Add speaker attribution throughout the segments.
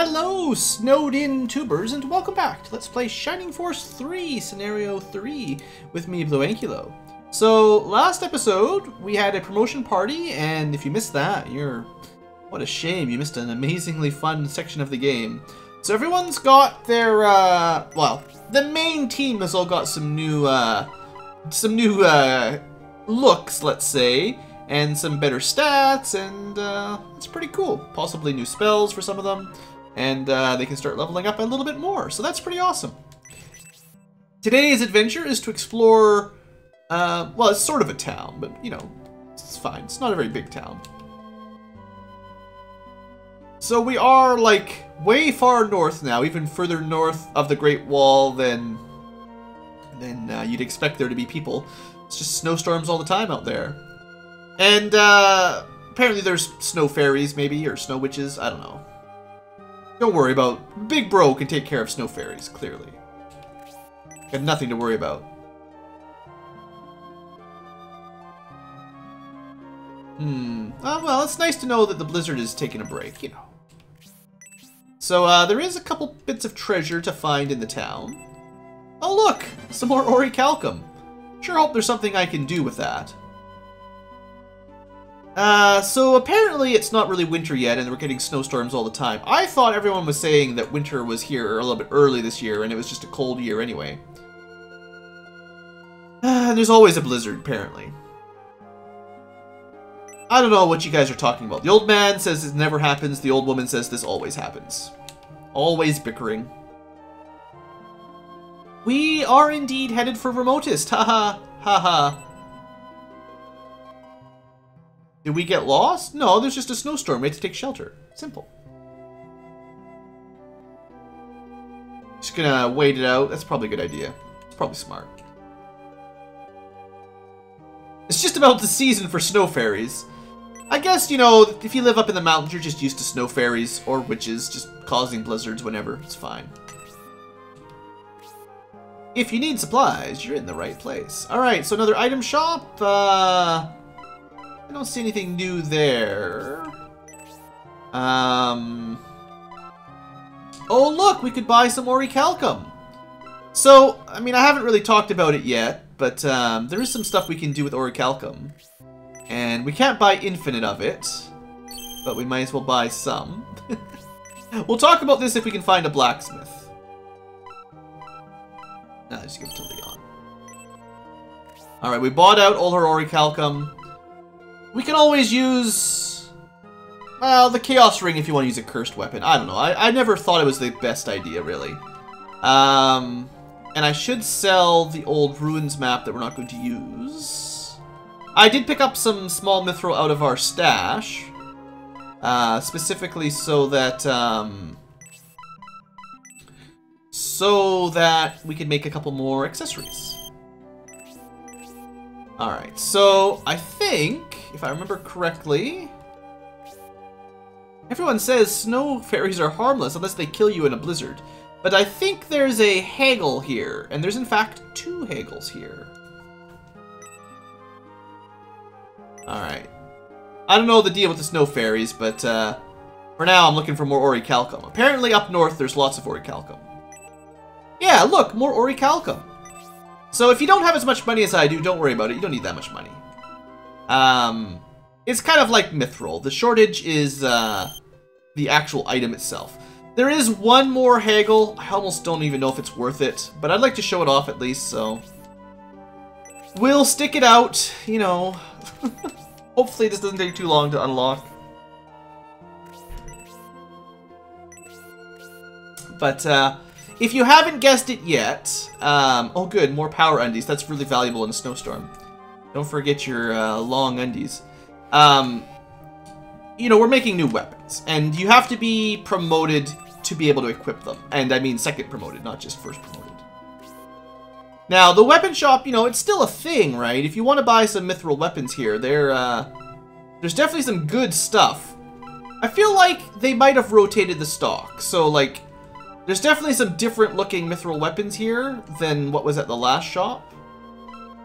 Speaker 1: Hello, snowed-in tubers, and welcome back to Let's Play Shining Force 3, Scenario 3, with me, Blue Ankylo. So, last episode, we had a promotion party, and if you missed that, you're... What a shame, you missed an amazingly fun section of the game. So everyone's got their, uh... Well, the main team has all got some new, uh... Some new, uh... Looks, let's say, and some better stats, and, uh... It's pretty cool. Possibly new spells for some of them and uh, they can start leveling up a little bit more. So that's pretty awesome. Today's adventure is to explore, uh, well, it's sort of a town, but, you know, it's fine. It's not a very big town. So we are, like, way far north now, even further north of the Great Wall than, than uh, you'd expect there to be people. It's just snowstorms all the time out there. And, uh, apparently there's snow fairies, maybe, or snow witches, I don't know. Don't worry about... Big Bro can take care of snow fairies, clearly. Got nothing to worry about. Hmm. Uh, well, it's nice to know that the blizzard is taking a break, you know. So, uh, there is a couple bits of treasure to find in the town. Oh, look! Some more Orichalcum. Sure hope there's something I can do with that. Uh, so apparently it's not really winter yet, and we're getting snowstorms all the time. I thought everyone was saying that winter was here a little bit early this year, and it was just a cold year anyway. Uh, there's always a blizzard, apparently. I don't know what you guys are talking about. The old man says this never happens, the old woman says this always happens. Always bickering. We are indeed headed for Remotest, haha, haha. Did we get lost? No, there's just a snowstorm. We had to take shelter. Simple. Just gonna wait it out. That's probably a good idea. It's probably smart. It's just about the season for snow fairies. I guess, you know, if you live up in the mountains, you're just used to snow fairies or witches just causing blizzards whenever. It's fine. If you need supplies, you're in the right place. Alright, so another item shop. Uh, I don't see anything new there. Um... Oh, look! We could buy some Orichalcum! So, I mean, I haven't really talked about it yet, but um, there is some stuff we can do with Orichalcum. And we can't buy infinite of it, but we might as well buy some. we'll talk about this if we can find a blacksmith. Nah, just give it to Leon. Alright, we bought out all her Orichalcum. We can always use... Well, the Chaos Ring if you want to use a cursed weapon. I don't know. I, I never thought it was the best idea, really. Um, and I should sell the old Ruins map that we're not going to use. I did pick up some small mithril out of our stash. Uh, specifically so that... Um, so that we could make a couple more accessories. Alright, so I think if I remember correctly... Everyone says snow fairies are harmless unless they kill you in a blizzard. But I think there's a haggle here, and there's in fact two haggles here. Alright. I don't know the deal with the snow fairies, but uh, for now I'm looking for more Orichalcum. Apparently up north there's lots of Orichalcum. Yeah, look, more Orichalcum. So if you don't have as much money as I do, don't worry about it. You don't need that much money. Um, it's kind of like Mithril. The shortage is uh, the actual item itself. There is one more haggle. I almost don't even know if it's worth it, but I'd like to show it off at least, so... We'll stick it out, you know. Hopefully this doesn't take too long to unlock. But, uh, if you haven't guessed it yet, um, oh good, more power undies. That's really valuable in a snowstorm. Don't forget your uh, long undies. Um, you know, we're making new weapons, and you have to be promoted to be able to equip them. And I mean second promoted, not just first promoted. Now, the weapon shop, you know, it's still a thing, right? If you want to buy some mithril weapons here, uh, there's definitely some good stuff. I feel like they might have rotated the stock. So, like, there's definitely some different looking mithril weapons here than what was at the last shop.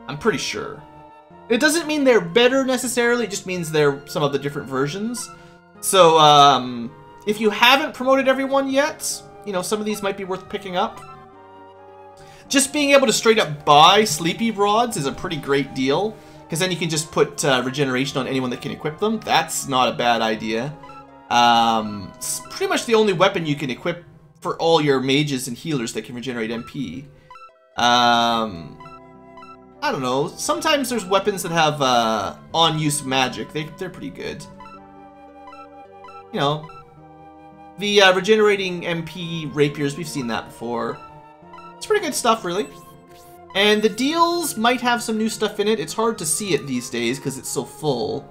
Speaker 1: I'm pretty sure. It doesn't mean they're better necessarily, it just means they're some of the different versions. So, um, if you haven't promoted everyone yet, you know, some of these might be worth picking up. Just being able to straight up buy Sleepy Rods is a pretty great deal, because then you can just put uh, regeneration on anyone that can equip them. That's not a bad idea. Um, it's pretty much the only weapon you can equip for all your mages and healers that can regenerate MP. Um, I don't know. Sometimes there's weapons that have uh, on-use magic. They, they're pretty good. You know, the uh, regenerating MP rapiers, we've seen that before. It's pretty good stuff, really. And the deals might have some new stuff in it. It's hard to see it these days because it's so full.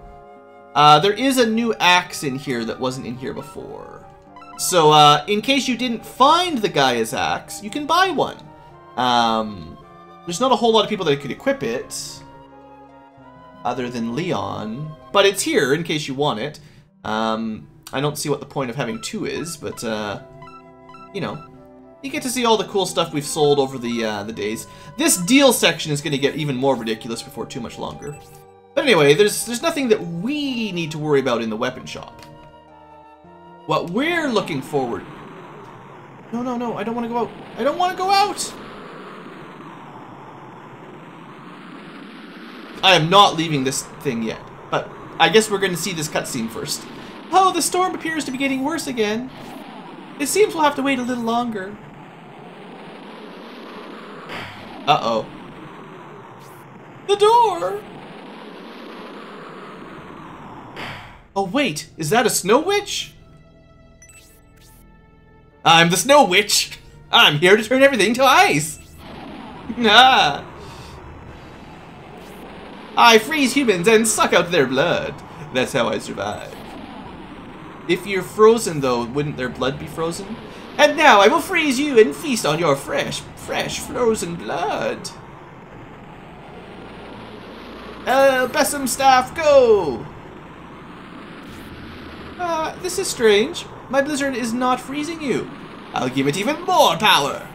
Speaker 1: Uh, there is a new axe in here that wasn't in here before. So, uh, in case you didn't find the Gaia's axe, you can buy one. Um, there's not a whole lot of people that could equip it, other than Leon, but it's here in case you want it. Um, I don't see what the point of having two is, but, uh, you know, you get to see all the cool stuff we've sold over the, uh, the days. This deal section is going to get even more ridiculous before too much longer. But anyway, there's, there's nothing that we need to worry about in the weapon shop. What we're looking forward... No, no, no, I don't want to go out. I don't want to go out! I am not leaving this thing yet, but I guess we're going to see this cutscene first. Oh, the storm appears to be getting worse again. It seems we'll have to wait a little longer. Uh-oh. The door! Oh wait, is that a snow witch? I'm the snow witch! I'm here to turn everything to ice! ah! I freeze humans and suck out their blood. That's how I survive. If you're frozen, though, wouldn't their blood be frozen? And now I will freeze you and feast on your fresh, fresh frozen blood. Uh, Besom staff, go! Uh, this is strange. My blizzard is not freezing you. I'll give it even more power.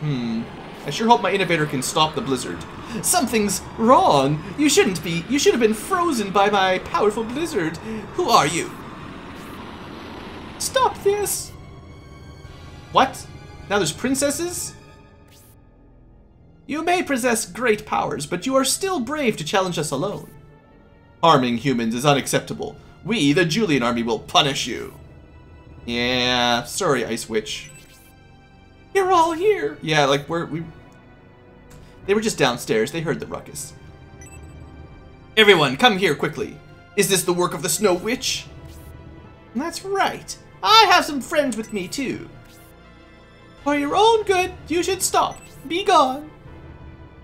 Speaker 1: Hmm. I sure hope my innovator can stop the blizzard. Something's wrong. You shouldn't be. You should have been frozen by my powerful blizzard. Who are you? Stop this! What? Now there's princesses? You may possess great powers, but you are still brave to challenge us alone. Harming humans is unacceptable. We, the Julian army, will punish you. Yeah, sorry, Ice Witch. You're all here. Yeah, like we're we. They were just downstairs. They heard the ruckus. Everyone, come here quickly. Is this the work of the Snow Witch? That's right. I have some friends with me too. For your own good, you should stop. Be gone.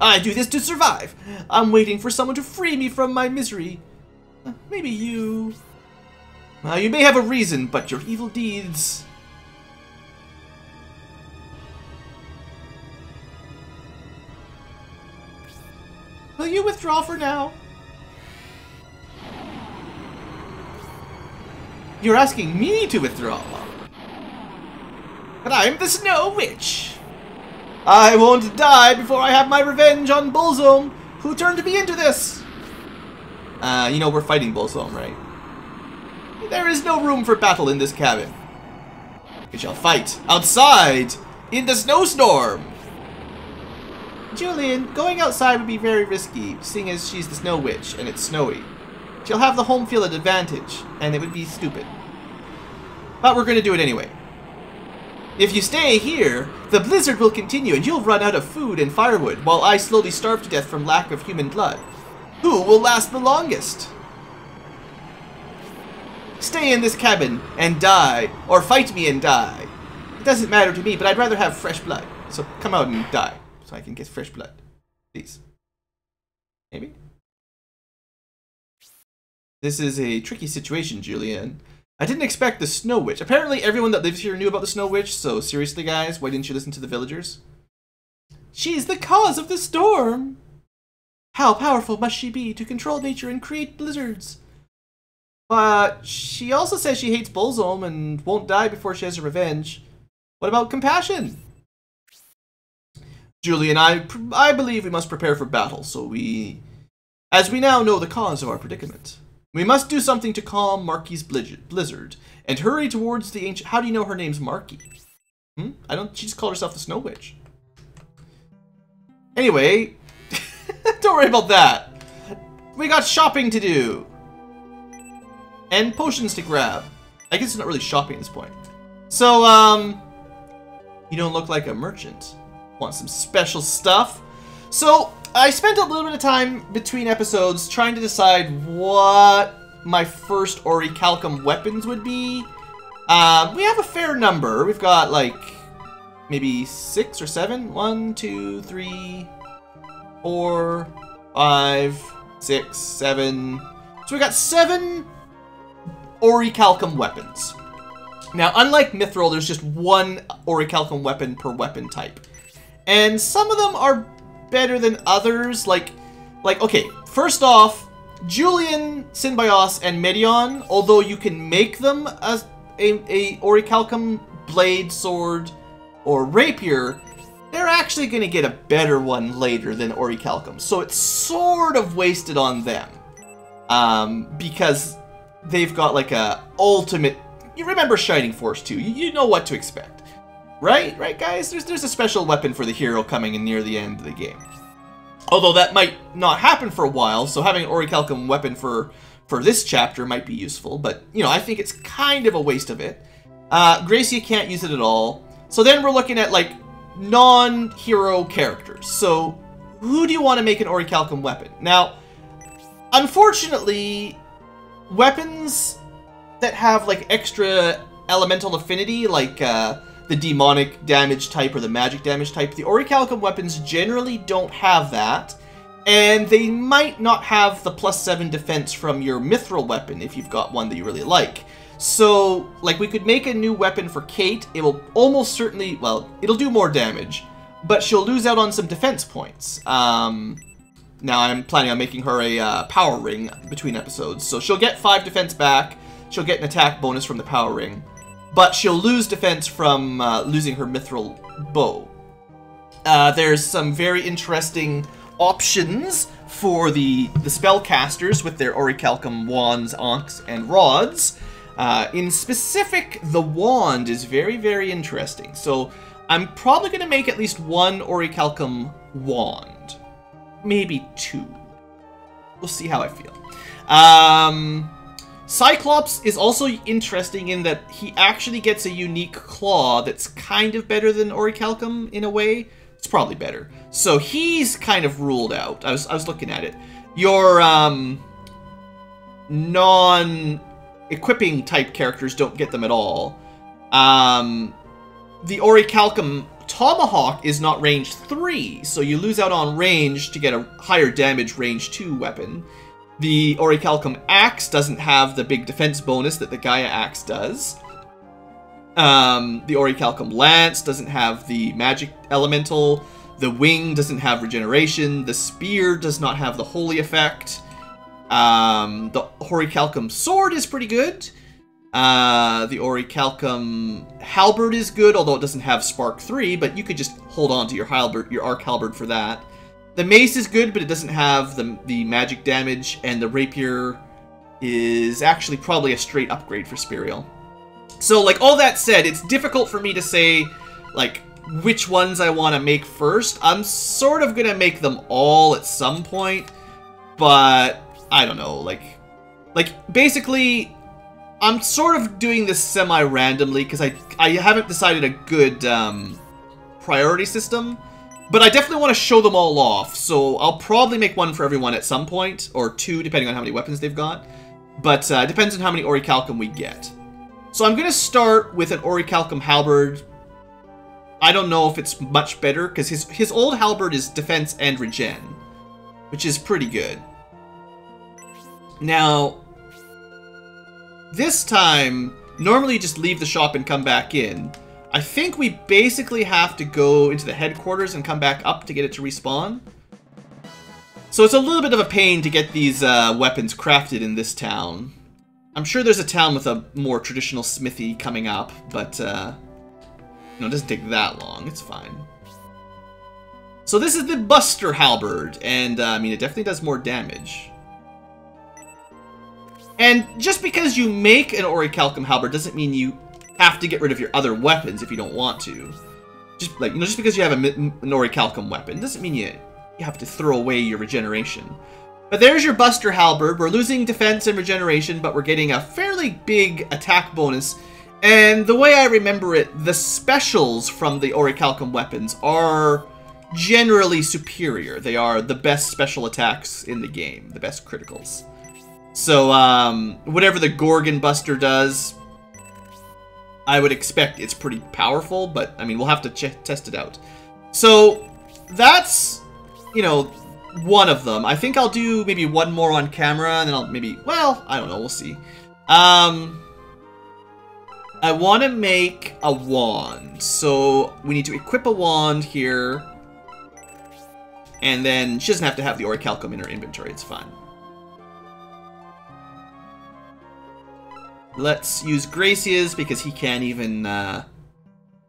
Speaker 1: I do this to survive. I'm waiting for someone to free me from my misery. Uh, maybe you. Uh, you may have a reason, but your evil deeds Will you withdraw for now? You're asking me to withdraw. But I'm the Snow Witch. I won't die before I have my revenge on Bullzome, who turned me into this. Uh, you know we're fighting Bullzome, right? There is no room for battle in this cabin. We shall fight outside in the snowstorm. Julian, going outside would be very risky, seeing as she's the Snow Witch and it's snowy. She'll have the home field advantage, and it would be stupid. But we're going to do it anyway. If you stay here, the blizzard will continue and you'll run out of food and firewood while I slowly starve to death from lack of human blood. Who will last the longest? Stay in this cabin and die, or fight me and die. It doesn't matter to me, but I'd rather have fresh blood. So come out and die so I can get fresh blood. Please. Maybe? This is a tricky situation, Julian. I didn't expect the Snow Witch. Apparently everyone that lives here knew about the Snow Witch, so seriously guys, why didn't you listen to the villagers? She's the cause of the storm! How powerful must she be to control nature and create blizzards? But she also says she hates Bullzome and won't die before she has her revenge. What about compassion? Julian, I, I believe we must prepare for battle, so we... As we now know the cause of our predicament. We must do something to calm Marky's blizzard and hurry towards the ancient. How do you know her name's Marky? Hmm? I don't. She just called herself the Snow Witch. Anyway, don't worry about that. We got shopping to do. And potions to grab. I guess it's not really shopping at this point. So, um, you don't look like a merchant. Want some special stuff? So, I spent a little bit of time between episodes trying to decide what my first Orichalcum weapons would be. Uh, we have a fair number. We've got, like, maybe six or seven. One, two, three, four, five, six, seven. So we got seven Orichalcum weapons. Now, unlike Mithril, there's just one Orichalcum weapon per weapon type. And some of them are better than others. Like, like okay, first off, Julian, Synbios, and Medion, although you can make them as a, a Orichalcum blade, sword, or rapier, they're actually going to get a better one later than Orichalcum. So it's sort of wasted on them. Um, because they've got like a ultimate... You remember Shining Force 2. You, you know what to expect. Right? Right, guys? There's, there's a special weapon for the hero coming in near the end of the game. Although that might not happen for a while, so having an Orichalcum weapon for, for this chapter might be useful. But, you know, I think it's kind of a waste of it. Uh, Gracia can't use it at all. So then we're looking at, like, non-hero characters. So who do you want to make an Orichalcum weapon? Now, unfortunately, weapons that have like extra elemental affinity, like uh, the demonic damage type or the magic damage type, the Orichalcum weapons generally don't have that. And they might not have the plus 7 defense from your mithril weapon if you've got one that you really like. So, like, we could make a new weapon for Kate. It will almost certainly, well, it'll do more damage, but she'll lose out on some defense points. Um, now I'm planning on making her a uh, power ring between episodes. So she'll get 5 defense back, she'll get an attack bonus from the power ring, but she'll lose defense from uh, losing her mithril bow. Uh, there's some very interesting options for the, the spellcasters with their Orichalcum wands, ankhs, and rods. Uh, in specific, the wand is very, very interesting. So I'm probably going to make at least one Orichalcum wand. Maybe two. We'll see how I feel. Um, Cyclops is also interesting in that he actually gets a unique claw that's kind of better than Orichalcum in a way. It's probably better. So he's kind of ruled out. I was, I was looking at it. Your um, non equipping type characters don't get them at all. Um, the Orichalcum Tomahawk is not range 3, so you lose out on range to get a higher damage range 2 weapon. The Orichalcum Axe doesn't have the big defense bonus that the Gaia Axe does. Um, the Orichalcum Lance doesn't have the magic elemental. The Wing doesn't have regeneration. The Spear does not have the holy effect. Um, the Orichalcum sword is pretty good. Uh, the Orichalcum halberd is good, although it doesn't have Spark 3, but you could just hold on to your halberd, your arc halberd for that. The mace is good, but it doesn't have the, the magic damage, and the rapier is actually probably a straight upgrade for Spiriel. So, like, all that said, it's difficult for me to say, like, which ones I want to make first. I'm sort of going to make them all at some point, but I don't know, like, like basically, I'm sort of doing this semi-randomly because I I haven't decided a good um, priority system, but I definitely want to show them all off. So I'll probably make one for everyone at some point, or two depending on how many weapons they've got. But uh, depends on how many Orichalcum we get. So I'm gonna start with an Orichalcum halberd. I don't know if it's much better because his his old halberd is defense and regen, which is pretty good. Now, this time, normally you just leave the shop and come back in. I think we basically have to go into the headquarters and come back up to get it to respawn. So it's a little bit of a pain to get these uh, weapons crafted in this town. I'm sure there's a town with a more traditional smithy coming up, but uh, it doesn't take that long. It's fine. So this is the Buster Halberd, and uh, I mean, it definitely does more damage. And just because you make an Orichalcum halberd doesn't mean you have to get rid of your other weapons if you don't want to. Just like you know, just because you have a, an Orichalcum weapon doesn't mean you you have to throw away your regeneration. But there's your Buster Halberd. We're losing defense and regeneration, but we're getting a fairly big attack bonus. And the way I remember it, the specials from the Orichalcum weapons are generally superior. They are the best special attacks in the game, the best criticals. So, um, whatever the Gorgon Buster does, I would expect it's pretty powerful, but, I mean, we'll have to test it out. So, that's, you know, one of them. I think I'll do maybe one more on camera, and then I'll maybe, well, I don't know, we'll see. Um, I want to make a wand, so we need to equip a wand here, and then she doesn't have to have the Orichalcum in her inventory, it's fine. Let's use Gracia's because he can't even, uh,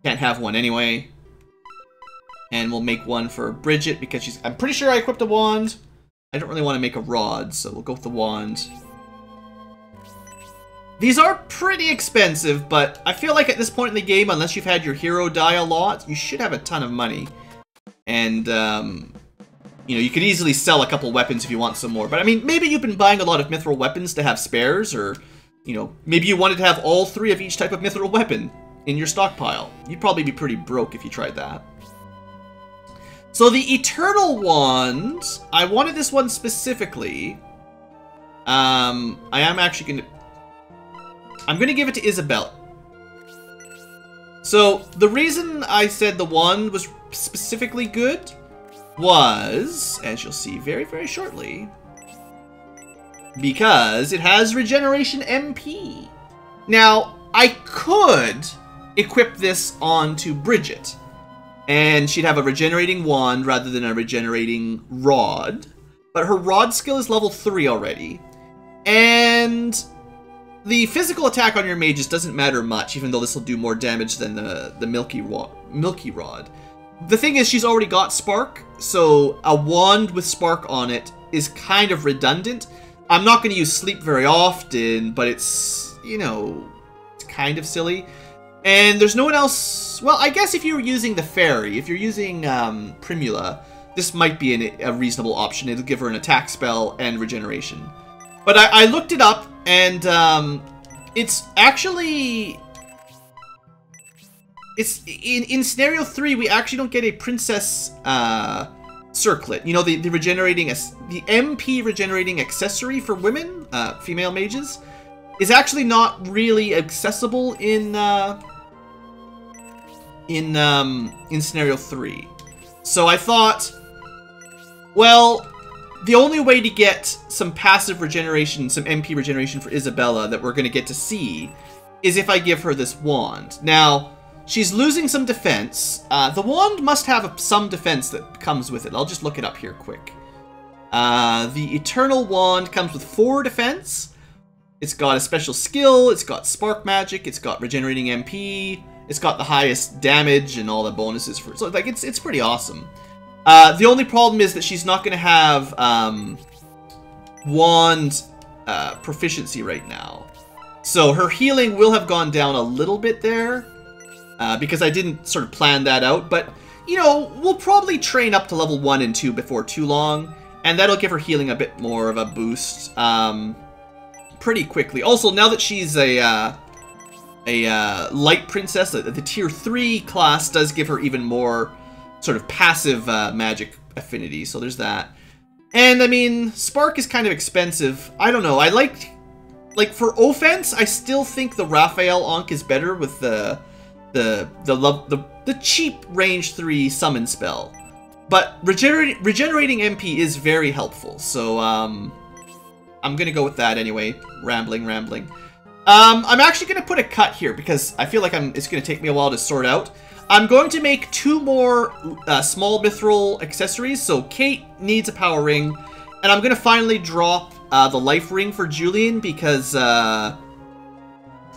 Speaker 1: can't have one anyway. And we'll make one for Bridget because she's, I'm pretty sure I equipped a wand. I don't really want to make a rod, so we'll go with the wand. These are pretty expensive, but I feel like at this point in the game, unless you've had your hero die a lot, you should have a ton of money. And, um, you know, you could easily sell a couple weapons if you want some more. But, I mean, maybe you've been buying a lot of mithril weapons to have spares, or you know, maybe you wanted to have all three of each type of mithril weapon in your stockpile. You'd probably be pretty broke if you tried that. So the Eternal Wand, I wanted this one specifically. Um, I am actually going to... I'm going to give it to Isabella. So, the reason I said the wand was specifically good was, as you'll see very, very shortly, because it has Regeneration MP. Now, I could equip this onto Bridget, and she'd have a regenerating wand rather than a regenerating rod, but her rod skill is level 3 already, and the physical attack on your mages doesn't matter much, even though this will do more damage than the, the Milky, Milky Rod. The thing is, she's already got Spark, so a wand with Spark on it is kind of redundant, I'm not going to use sleep very often, but it's, you know, it's kind of silly. And there's no one else... Well, I guess if you're using the fairy, if you're using um, Primula, this might be an, a reasonable option. It'll give her an attack spell and regeneration. But I, I looked it up, and um, it's actually... It's in, in scenario 3, we actually don't get a princess uh, circlet. You know, the, the regenerating, the MP regenerating accessory for women, uh, female mages, is actually not really accessible in, uh, in, um, in scenario 3. So I thought, well, the only way to get some passive regeneration, some MP regeneration for Isabella that we're going to get to see is if I give her this wand. Now, She's losing some defense. Uh, the wand must have some defense that comes with it. I'll just look it up here quick. Uh, the Eternal Wand comes with 4 defense. It's got a special skill, it's got Spark Magic, it's got Regenerating MP, it's got the highest damage and all the bonuses for it. So, like, it's, it's pretty awesome. Uh, the only problem is that she's not going to have um, Wand uh, proficiency right now. So her healing will have gone down a little bit there uh, because I didn't sort of plan that out. But, you know, we'll probably train up to level 1 and 2 before too long, and that'll give her healing a bit more of a boost um, pretty quickly. Also, now that she's a, uh, a uh, light princess, the, the, tier 3 class does give her even more sort of passive uh, magic affinity, so there's that. And, I mean, Spark is kind of expensive. I don't know, I liked... Like, for offense, I still think the Raphael Ankh is better with the the the love the the cheap range three summon spell. But regener regenerating MP is very helpful, so um, I'm gonna go with that anyway. Rambling, rambling. Um, I'm actually gonna put a cut here because I feel like I'm. It's gonna take me a while to sort out. I'm going to make two more uh, small mithril accessories. So Kate needs a power ring, and I'm gonna finally drop uh, the life ring for Julian because. Uh,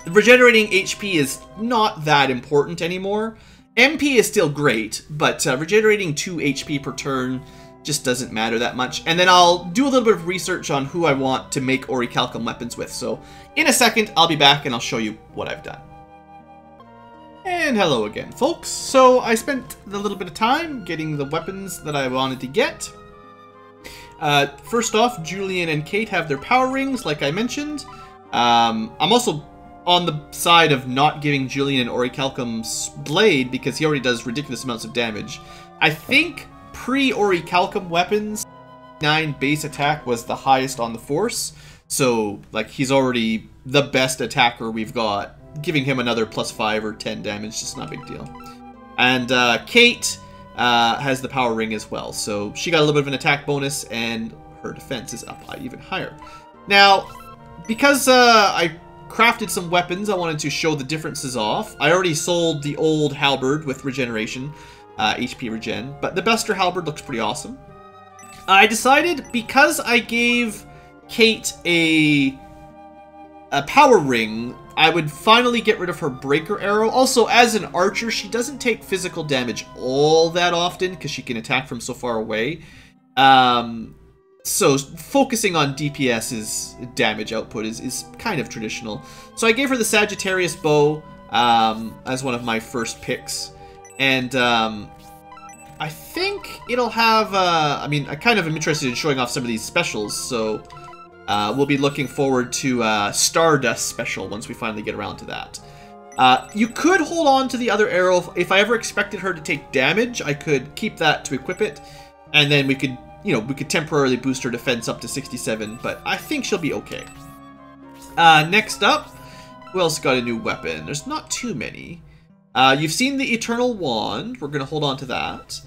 Speaker 1: regenerating HP is not that important anymore. MP is still great, but uh, regenerating 2 HP per turn just doesn't matter that much. And then I'll do a little bit of research on who I want to make Orichalcum weapons with. So in a second, I'll be back and I'll show you what I've done. And hello again, folks. So I spent a little bit of time getting the weapons that I wanted to get. Uh, first off, Julian and Kate have their power rings, like I mentioned. Um, I'm also on the side of not giving Julian and Orichalcum's blade because he already does ridiculous amounts of damage. I think pre-Orichalcum weapons, 9 base attack was the highest on the force. So, like, he's already the best attacker we've got giving him another plus 5 or 10 damage, just not a big deal. And uh, Kate uh, has the power ring as well, so she got a little bit of an attack bonus, and her defense is up even higher. Now, because uh, I crafted some weapons, I wanted to show the differences off. I already sold the old halberd with regeneration, uh, HP regen, but the Buster halberd looks pretty awesome. I decided, because I gave Kate a a power ring, I would finally get rid of her breaker arrow. Also, as an archer, she doesn't take physical damage all that often because she can attack from so far away. Um, so focusing on DPS's damage output is, is kind of traditional. So I gave her the Sagittarius bow um, as one of my first picks. And um, I think it'll have, uh, I mean, I kind of am interested in showing off some of these specials, so uh, we'll be looking forward to uh, Stardust special once we finally get around to that. Uh, you could hold on to the other arrow. If I ever expected her to take damage, I could keep that to equip it. And then we could, you know, we could temporarily boost her defense up to 67. But I think she'll be okay. Uh, next up, who else got a new weapon? There's not too many. Uh, you've seen the Eternal Wand. We're going to hold on to that.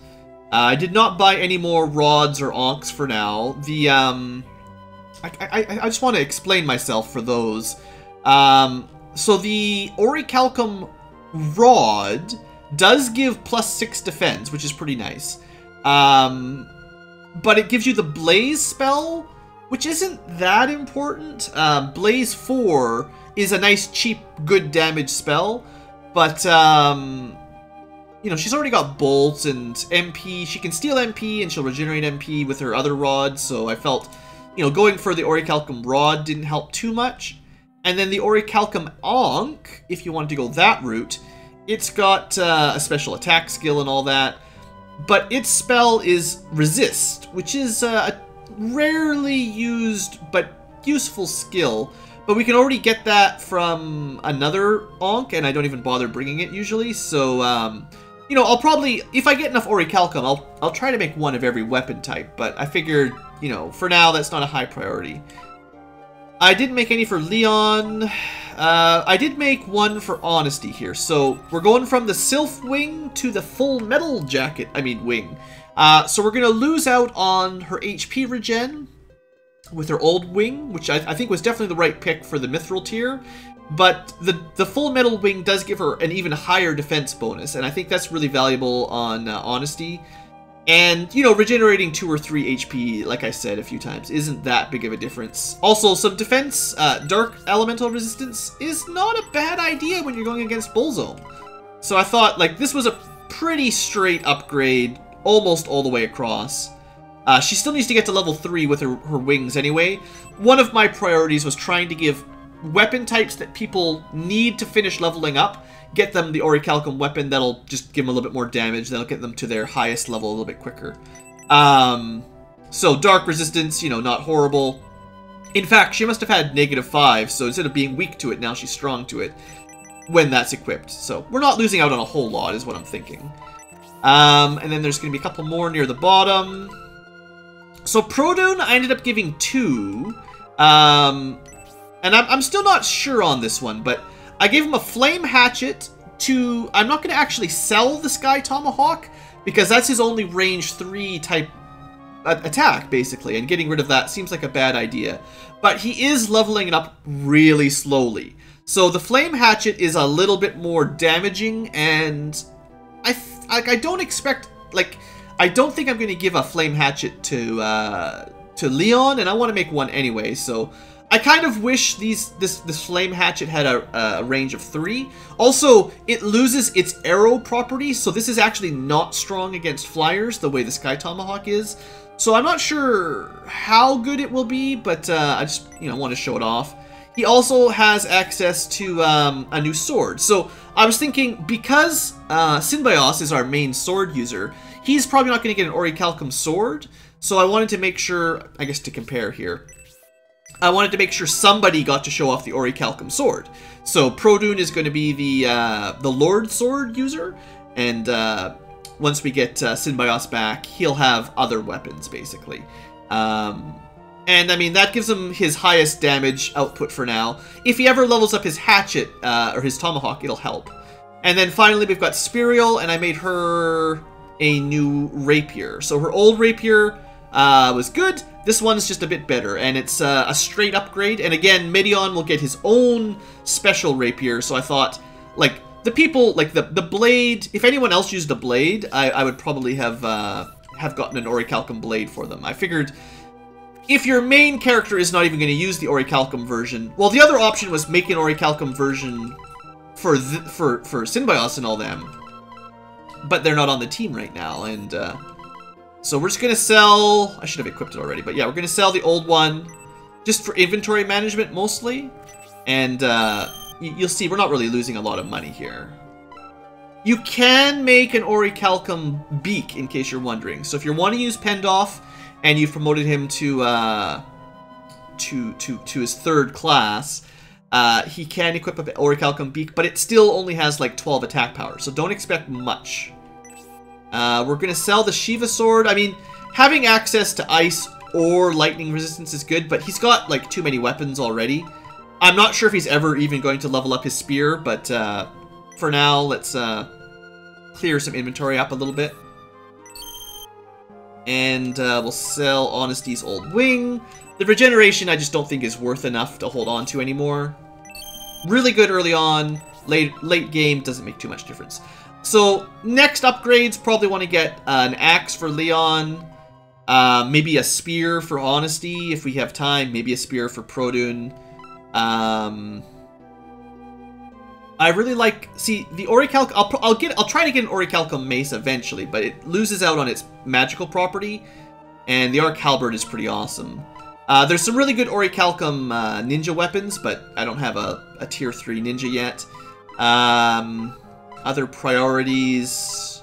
Speaker 1: Uh, I did not buy any more rods or ankhs for now. The, um... I, I, I just want to explain myself for those. Um, so the Orichalcum Rod does give plus 6 defense, which is pretty nice. Um, but it gives you the Blaze spell, which isn't that important. Uh, Blaze 4 is a nice, cheap, good damage spell, but, um, you know, she's already got bolts and MP. She can steal MP and she'll regenerate MP with her other rod, so I felt you know, going for the Orichalcum Rod didn't help too much. And then the Orichalcum Ankh, if you wanted to go that route, it's got uh, a special attack skill and all that. But its spell is Resist, which is uh, a rarely used but useful skill. But we can already get that from another Ankh, and I don't even bother bringing it usually. So, um, you know, I'll probably, if I get enough Orichalcum, I'll, I'll try to make one of every weapon type. But I figured you know, for now, that's not a high priority. I didn't make any for Leon. Uh, I did make one for Honesty here. So we're going from the Sylph wing to the full metal jacket, I mean wing. Uh, so we're going to lose out on her HP regen with her old wing, which I, I, think was definitely the right pick for the Mithril tier. But the, the full metal wing does give her an even higher defense bonus, and I think that's really valuable on uh, Honesty. And, you know, regenerating 2 or 3 HP, like I said a few times, isn't that big of a difference. Also, some defense, uh, Dark Elemental Resistance is not a bad idea when you're going against Bullzome. So I thought, like, this was a pretty straight upgrade, almost all the way across. Uh, she still needs to get to level 3 with her, her wings anyway. One of my priorities was trying to give weapon types that people need to finish leveling up get them the Orichalcum weapon that'll just give them a little bit more damage. That'll get them to their highest level a little bit quicker. Um, so Dark Resistance, you know, not horrible. In fact, she must have had negative 5, so instead of being weak to it, now she's strong to it when that's equipped. So we're not losing out on a whole lot, is what I'm thinking. Um, and then there's going to be a couple more near the bottom. So Produne, I ended up giving two. Um, and I'm, I'm still not sure on this one, but I gave him a flame hatchet to... I'm not going to actually sell the Sky Tomahawk because that's his only range 3 type attack, basically, and getting rid of that seems like a bad idea. But he is leveling it up really slowly. So the Flame Hatchet is a little bit more damaging, and I like I don't expect like I don't think I'm going to give a Flame Hatchet to uh, to Leon, and I want to make one anyway. So I kind of wish these this this flame hatchet had a, a, range of three. Also, it loses its arrow property, so this is actually not strong against flyers the way the Sky Tomahawk is. So I'm not sure how good it will be, but uh, I just, you know, want to show it off. He also has access to um, a new sword. So I was thinking, because uh, is our main sword user, he's probably not going to get an Orichalcum sword. So I wanted to make sure, I guess to compare here, I wanted to make sure somebody got to show off the Ori Orichalcum sword. So Produne is going to be the uh, the Lord sword user, and uh, once we get uh, back, he'll have other weapons, basically. Um, and, I mean, that gives him his highest damage output for now. If he ever levels up his hatchet, uh, or his tomahawk, it'll help. And then finally, we've got Spiriel, and I made her a new rapier. So her old rapier uh, was good. This one's just a bit better, and it's uh, a straight upgrade. And again, Medion will get his own special rapier, so I thought, like, the people, like, the, the blade, if anyone else used a blade, I, I would probably have, uh, have gotten an Orichalcum blade for them. I figured if your main character is not even going to use the Orichalcum version, well, the other option was make an Orichalcum version for for for Synbios and all them, but they're not on the team right now, and uh, so we're just gonna sell. I should have equipped it already, but yeah, we're gonna sell the old one just for inventory management mostly, and uh, you'll see we're not really losing a lot of money here. You can make an Orichalcum beak, in case you're wondering. So if you want to use Pendoff, and you've promoted him to uh, to to to his third class, uh, he can equip an Orichalcum beak, but it still only has like 12 attack power, so don't expect much. Uh, we're gonna sell the Shiva sword. I mean, having access to ice or lightning resistance is good, but he's got like too many weapons already. I'm not sure if he's ever even going to level up his spear, but uh, for now, let's uh, clear some inventory up a little bit. And uh, we'll sell Honesty's Old Wing. The regeneration I just don't think is worth enough to hold on to anymore. Really good early on. Late, late game doesn't make too much difference. So next upgrades, probably want to get uh, an axe for Leon. Uh, maybe a spear for Honesty if we have time. Maybe a spear for Produne. Um, I really like, see, the Orichalcum, I'll, I'll get, I'll try to get an Orichalcum mace eventually, but it loses out on its magical property, and the Arc Halberd is pretty awesome. Uh, there's some really good Orichalcum uh, ninja weapons, but I don't have a, a tier 3 ninja yet. Um, other priorities...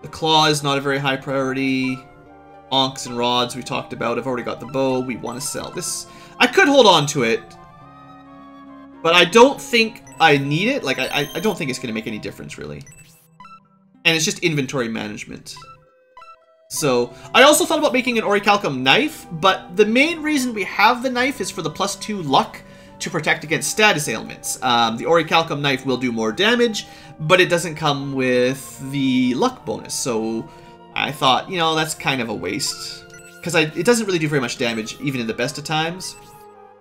Speaker 1: The Claw is not a very high priority. Ankhs and Rods we talked about. I've already got the bow. We want to sell this. I could hold on to it, but I don't think I need it. Like, I, I don't think it's going to make any difference, really. And it's just inventory management. So, I also thought about making an Orichalcum knife, but the main reason we have the knife is for the plus two luck to protect against status ailments. Um, the Orichalcum knife will do more damage, but it doesn't come with the luck bonus. So, I thought, you know, that's kind of a waste. Because it doesn't really do very much damage, even in the best of times.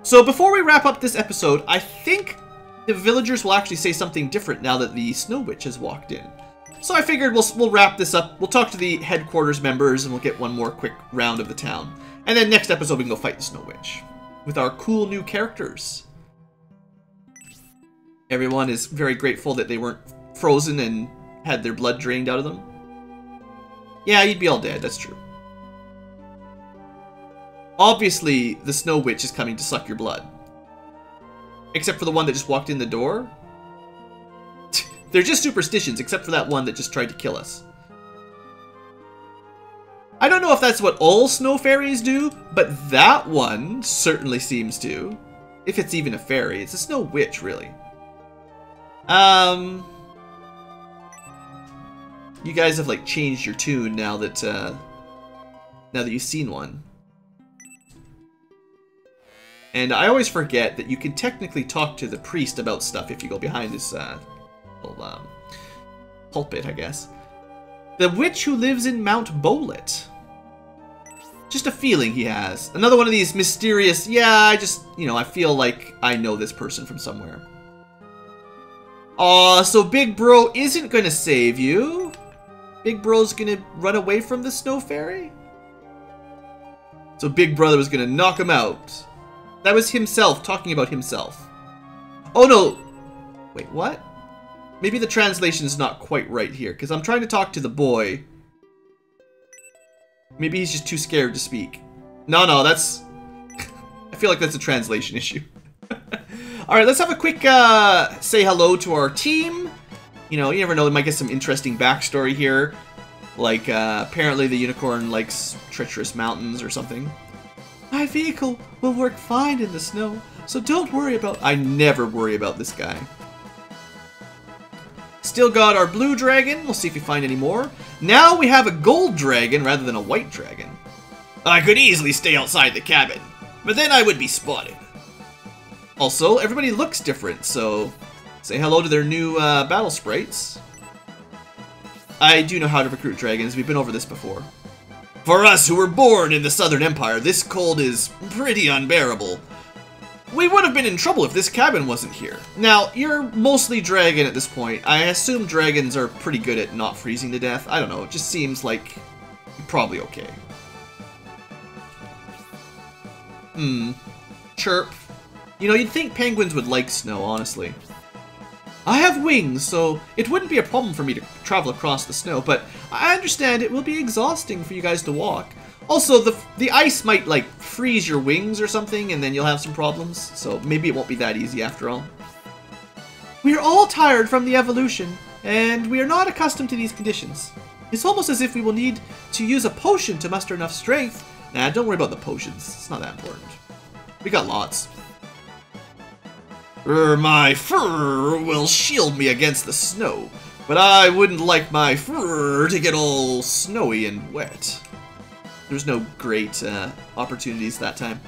Speaker 1: So before we wrap up this episode, I think the villagers will actually say something different now that the Snow Witch has walked in. So I figured we'll, we'll wrap this up. We'll talk to the headquarters members and we'll get one more quick round of the town. And then next episode we can go fight the Snow Witch. With our cool new characters. Everyone is very grateful that they weren't frozen and had their blood drained out of them. Yeah, you'd be all dead, that's true. Obviously, the Snow Witch is coming to suck your blood. Except for the one that just walked in the door. They're just superstitions, except for that one that just tried to kill us. I don't know if that's what all snow fairies do, but that one certainly seems to. If it's even a fairy. It's a snow witch, really. Um... You guys have, like, changed your tune now that, uh... Now that you've seen one. And I always forget that you can technically talk to the priest about stuff if you go behind this uh, little um, pulpit, I guess. The witch who lives in Mount Bolet. Just a feeling he has. Another one of these mysterious, yeah, I just, you know, I feel like I know this person from somewhere. Aw, so Big Bro isn't gonna save you? Big Bro's gonna run away from the Snow Fairy? So Big Brother was gonna knock him out. That was himself talking about himself. Oh no! Wait, what? Maybe the translation is not quite right here, because I'm trying to talk to the boy. Maybe he's just too scared to speak. No, no, that's... I feel like that's a translation issue. Alright, let's have a quick uh, say hello to our team. You know, you never know, we might get some interesting backstory here. Like, uh, apparently the unicorn likes treacherous mountains or something. My vehicle will work fine in the snow, so don't worry about- I never worry about this guy. Still got our blue dragon. We'll see if we find any more. Now we have a gold dragon rather than a white dragon. I could easily stay outside the cabin, but then I would be spotted. Also, everybody looks different, so say hello to their new uh, battle sprites. I do know how to recruit dragons. We've been over this before. For us who were born in the Southern Empire, this cold is pretty unbearable. We would have been in trouble if this cabin wasn't here. Now, you're mostly dragon at this point. I assume dragons are pretty good at not freezing to death. I don't know, it just seems like probably okay. Hmm. Chirp. You know, you'd think penguins would like snow, honestly. I have wings, so it wouldn't be a problem for me to travel across the snow, but I understand it will be exhausting for you guys to walk. Also, the the ice might, like, freeze your wings or something, and then you'll have some problems, so maybe it won't be that easy after all. We're all tired from the evolution, and we are not accustomed to these conditions. It's almost as if we will need to use a potion to muster enough strength. Nah, don't worry about the potions. It's not that important. We got lots. Er, my fur will shield me against the snow, but I wouldn't like my fur to get all snowy and wet. There's no great uh, opportunities that time.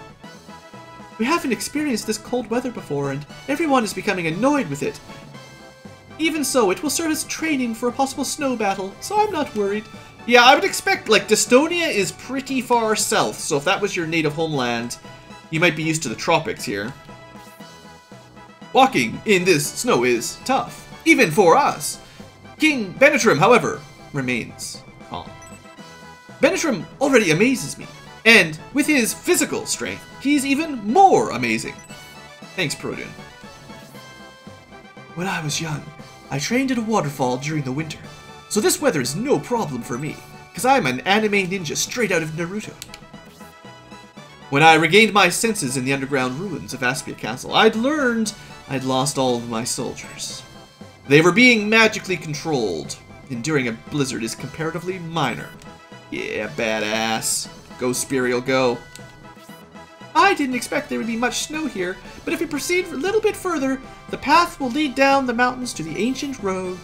Speaker 1: We haven't experienced this cold weather before, and everyone is becoming annoyed with it. Even so, it will serve as training for a possible snow battle, so I'm not worried. Yeah, I would expect, like, Destonia is pretty far south, so if that was your native homeland, you might be used to the tropics here. Walking in this snow is tough, even for us. King Benetrim, however, remains calm. Benetrim already amazes me, and with his physical strength, he's even more amazing. Thanks, Produn. When I was young, I trained at a waterfall during the winter, so this weather is no problem for me, because I'm an anime ninja straight out of Naruto. When I regained my senses in the underground ruins of Aspia Castle, I'd learned I'd lost all of my soldiers. They were being magically controlled. Enduring a blizzard is comparatively minor. Yeah, badass. Go, Spirial, go. I didn't expect there would be much snow here, but if we proceed a little bit further, the path will lead down the mountains to the ancient road.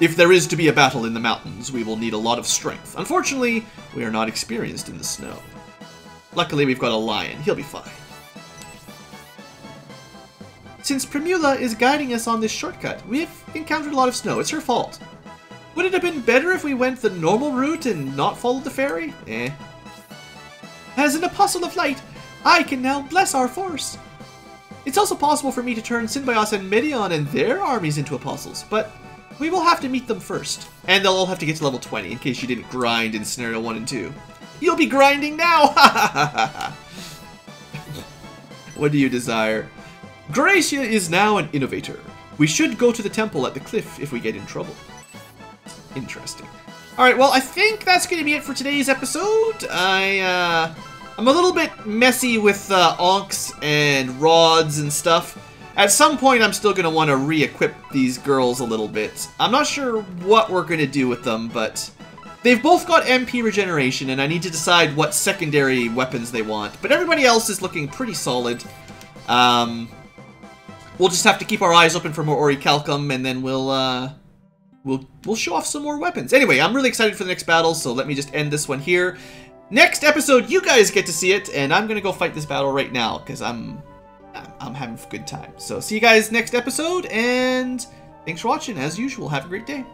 Speaker 1: If there is to be a battle in the mountains, we will need a lot of strength. Unfortunately, we are not experienced in the snow. Luckily, we've got a lion. He'll be fine. Since Primula is guiding us on this shortcut, we've encountered a lot of snow. It's her fault. Would it have been better if we went the normal route and not followed the ferry? Eh. As an apostle of light, I can now bless our force. It's also possible for me to turn Synbios and Medion and their armies into apostles, but we will have to meet them first. And they'll all have to get to level 20 in case you didn't grind in Scenario 1 and 2. You'll be grinding now! what do you desire? Gracia is now an innovator. We should go to the temple at the cliff if we get in trouble. Interesting. Alright, well, I think that's going to be it for today's episode. I, uh... I'm a little bit messy with uh, ankhs and rods and stuff. At some point, I'm still going to want to re-equip these girls a little bit. I'm not sure what we're going to do with them, but they've both got MP regeneration, and I need to decide what secondary weapons they want. But everybody else is looking pretty solid. Um, we'll just have to keep our eyes open for more Orichalcum, and then we'll, uh, we'll, we'll show off some more weapons. Anyway, I'm really excited for the next battle, so let me just end this one here. Next episode, you guys get to see it, and I'm gonna go fight this battle right now because I'm, I'm having a good time. So see you guys next episode, and thanks for watching. As usual, have a great day.